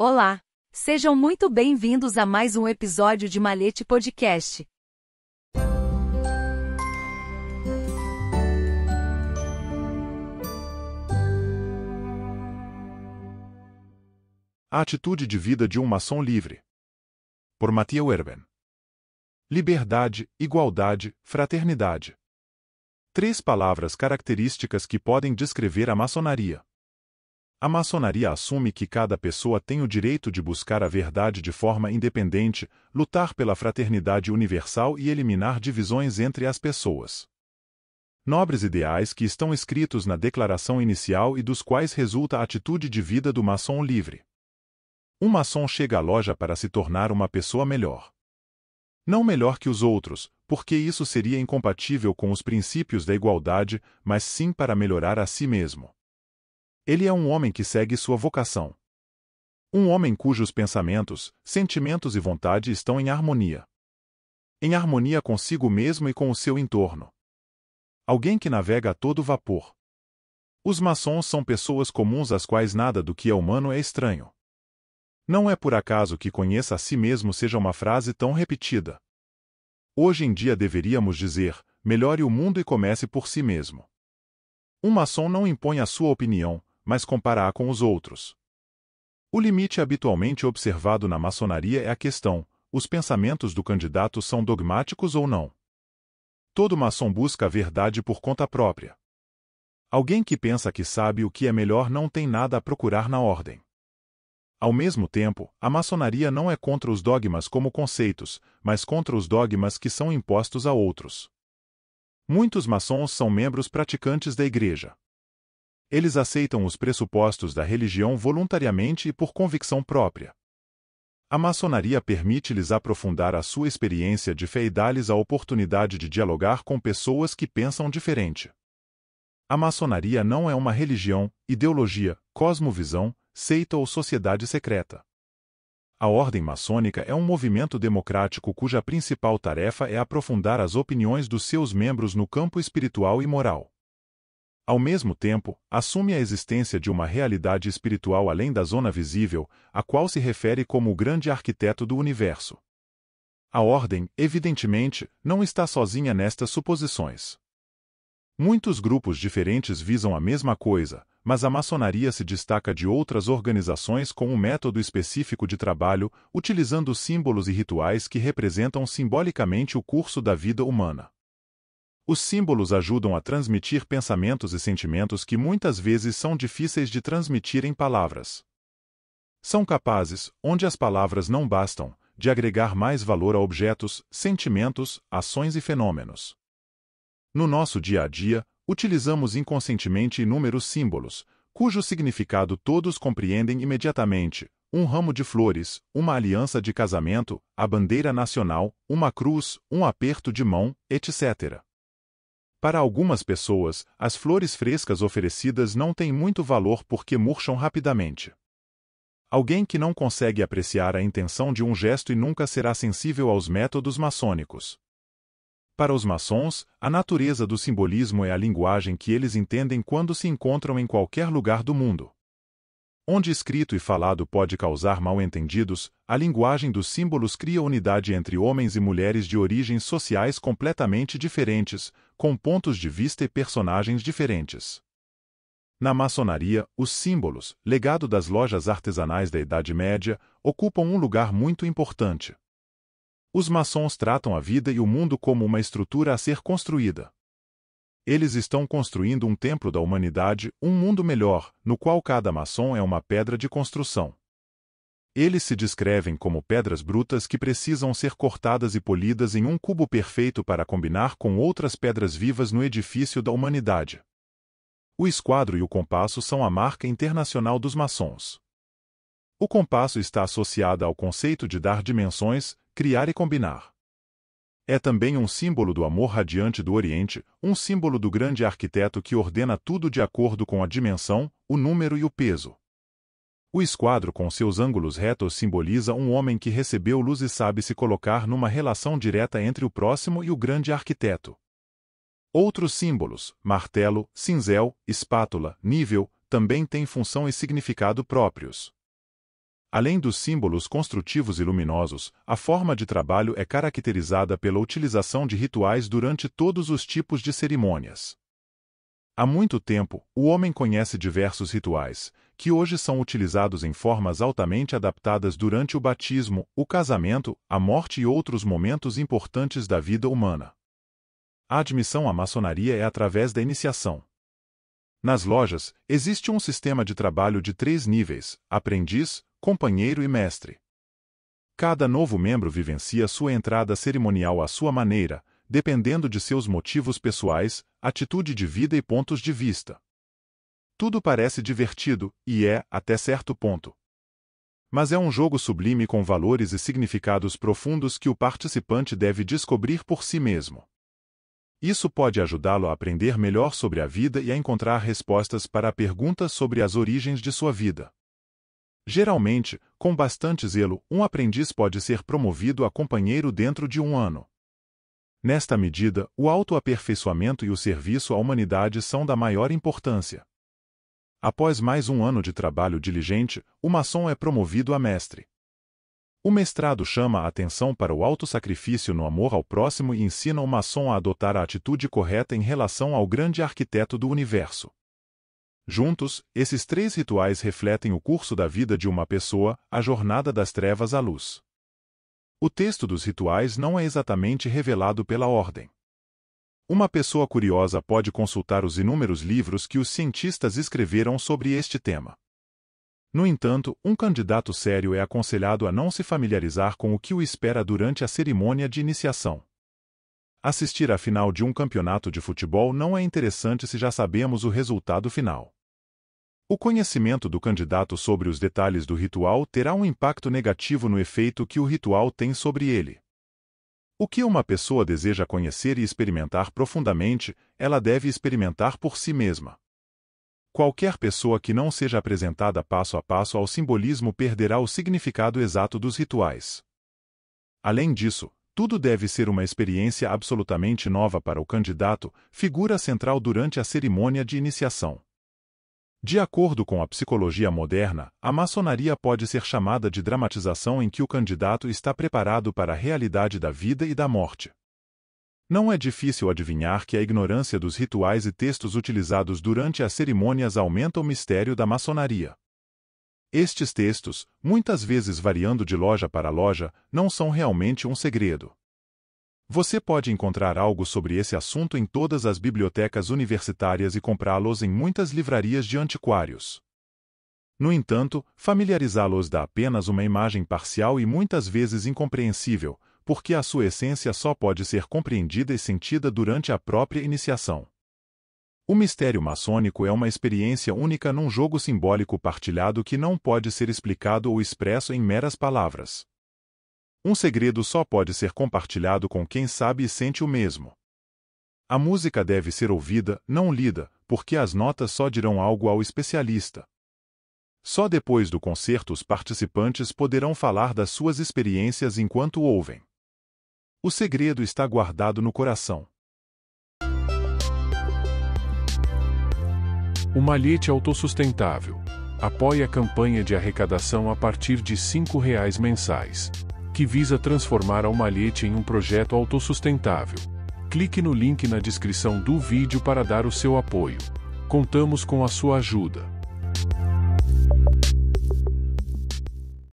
Olá! Sejam muito bem-vindos a mais um episódio de Malete Podcast. A atitude de vida de um maçom livre. Por Mathieu Erben. Liberdade, igualdade, fraternidade. Três palavras características que podem descrever a maçonaria. A maçonaria assume que cada pessoa tem o direito de buscar a verdade de forma independente, lutar pela fraternidade universal e eliminar divisões entre as pessoas. Nobres ideais que estão escritos na declaração inicial e dos quais resulta a atitude de vida do maçom livre. Um maçom chega à loja para se tornar uma pessoa melhor. Não melhor que os outros, porque isso seria incompatível com os princípios da igualdade, mas sim para melhorar a si mesmo. Ele é um homem que segue sua vocação. Um homem cujos pensamentos, sentimentos e vontade estão em harmonia. Em harmonia consigo mesmo e com o seu entorno. Alguém que navega a todo vapor. Os maçons são pessoas comuns às quais nada do que é humano é estranho. Não é por acaso que conheça a si mesmo seja uma frase tão repetida. Hoje em dia deveríamos dizer: melhore o mundo e comece por si mesmo. Um maçom não impõe a sua opinião, mas compara-a com os outros. O limite habitualmente observado na maçonaria é a questão: os pensamentos do candidato são dogmáticos ou não? Todo maçom busca a verdade por conta própria. Alguém que pensa que sabe o que é melhor não tem nada a procurar na ordem. Ao mesmo tempo, a maçonaria não é contra os dogmas como conceitos, mas contra os dogmas que são impostos a outros. Muitos maçons são membros praticantes da igreja. Eles aceitam os pressupostos da religião voluntariamente e por convicção própria. A maçonaria permite-lhes aprofundar a sua experiência de fé e dá-lhes a oportunidade de dialogar com pessoas que pensam diferente. A maçonaria não é uma religião, ideologia, cosmovisão, seita ou sociedade secreta. A ordem maçônica é um movimento democrático cuja principal tarefa é aprofundar as opiniões dos seus membros no campo espiritual e moral. Ao mesmo tempo, assume a existência de uma realidade espiritual além da zona visível, a qual se refere como o grande arquiteto do universo. A ordem, evidentemente, não está sozinha nestas suposições. Muitos grupos diferentes visam a mesma coisa, mas a maçonaria se destaca de outras organizações com um método específico de trabalho, utilizando símbolos e rituais que representam simbolicamente o curso da vida humana. Os símbolos ajudam a transmitir pensamentos e sentimentos que muitas vezes são difíceis de transmitir em palavras. São capazes, onde as palavras não bastam, de agregar mais valor a objetos, sentimentos, ações e fenômenos. No nosso dia a dia, utilizamos inconscientemente inúmeros símbolos, cujo significado todos compreendem imediatamente: um ramo de flores, uma aliança de casamento, a bandeira nacional, uma cruz, um aperto de mão, etc. Para algumas pessoas, as flores frescas oferecidas não têm muito valor porque murcham rapidamente. Alguém que não consegue apreciar a intenção de um gesto e nunca será sensível aos métodos maçônicos. Para os maçons, a natureza do simbolismo é a linguagem que eles entendem quando se encontram em qualquer lugar do mundo. Onde escrito e falado pode causar mal-entendidos, a linguagem dos símbolos cria unidade entre homens e mulheres de origens sociais completamente diferentes, com pontos de vista e personagens diferentes. Na maçonaria, os símbolos, legado das lojas artesanais da Idade Média, ocupam um lugar muito importante. Os maçons tratam a vida e o mundo como uma estrutura a ser construída. Eles estão construindo um templo da humanidade, um mundo melhor, no qual cada maçom é uma pedra de construção. Eles se descrevem como pedras brutas que precisam ser cortadas e polidas em um cubo perfeito para combinar com outras pedras vivas no edifício da humanidade. O esquadro e o compasso são a marca internacional dos maçons. O compasso está associado ao conceito de dar dimensões, criar e combinar. É também um símbolo do amor radiante do Oriente, um símbolo do grande arquiteto que ordena tudo de acordo com a dimensão, o número e o peso. O esquadro com seus ângulos retos simboliza um homem que recebeu luz e sabe se colocar numa relação direta entre o próximo e o grande arquiteto. Outros símbolos, martelo, cinzel, espátula, nível, também têm função e significado próprios. Além dos símbolos construtivos e luminosos, a forma de trabalho é caracterizada pela utilização de rituais durante todos os tipos de cerimônias. Há muito tempo, o homem conhece diversos rituais, que hoje são utilizados em formas altamente adaptadas durante o batismo, o casamento, a morte e outros momentos importantes da vida humana. A admissão à maçonaria é através da iniciação. Nas lojas, existe um sistema de trabalho de três níveis: aprendiz, companheiro e mestre. Cada novo membro vivencia sua entrada cerimonial à sua maneira, dependendo de seus motivos pessoais, atitude de vida e pontos de vista. Tudo parece divertido, e é, até certo ponto. Mas é um jogo sublime com valores e significados profundos que o participante deve descobrir por si mesmo. Isso pode ajudá-lo a aprender melhor sobre a vida e a encontrar respostas para perguntas sobre as origens de sua vida. Geralmente, com bastante zelo, um aprendiz pode ser promovido a companheiro dentro de um ano. Nesta medida, o autoaperfeiçoamento e o serviço à humanidade são da maior importância. Após mais um ano de trabalho diligente, o maçom é promovido a mestre. O mestrado chama a atenção para o autossacrifício no amor ao próximo e ensina o maçom a adotar a atitude correta em relação ao grande arquiteto do universo. Juntos, esses três rituais refletem o curso da vida de uma pessoa, a jornada das trevas à luz. O texto dos rituais não é exatamente revelado pela ordem. Uma pessoa curiosa pode consultar os inúmeros livros que os cientistas escreveram sobre este tema. No entanto, um candidato sério é aconselhado a não se familiarizar com o que o espera durante a cerimônia de iniciação. Assistir à final de um campeonato de futebol não é interessante se já sabemos o resultado final. O conhecimento do candidato sobre os detalhes do ritual terá um impacto negativo no efeito que o ritual tem sobre ele. O que uma pessoa deseja conhecer e experimentar profundamente, ela deve experimentar por si mesma. Qualquer pessoa que não seja apresentada passo a passo ao simbolismo perderá o significado exato dos rituais. Além disso, tudo deve ser uma experiência absolutamente nova para o candidato, figura central durante a cerimônia de iniciação. De acordo com a psicologia moderna, a maçonaria pode ser chamada de dramatização em que o candidato está preparado para a realidade da vida e da morte. Não é difícil adivinhar que a ignorância dos rituais e textos utilizados durante as cerimônias aumenta o mistério da maçonaria. Estes textos, muitas vezes variando de loja para loja, não são realmente um segredo. Você pode encontrar algo sobre esse assunto em todas as bibliotecas universitárias e comprá-los em muitas livrarias de antiquários. No entanto, familiarizá-los dá apenas uma imagem parcial e muitas vezes incompreensível, porque a sua essência só pode ser compreendida e sentida durante a própria iniciação. O mistério maçônico é uma experiência única num jogo simbólico partilhado que não pode ser explicado ou expresso em meras palavras. Um segredo só pode ser compartilhado com quem sabe e sente o mesmo. A música deve ser ouvida, não lida, porque as notas só dirão algo ao especialista. Só depois do concerto os participantes poderão falar das suas experiências enquanto ouvem. O segredo está guardado no coração. O Malhete Autossustentável. Apoie a campanha de arrecadação a partir de R$ 5,00 mensais que visa transformar a Malhete em um projeto autossustentável. Clique no link na descrição do vídeo para dar o seu apoio. Contamos com a sua ajuda.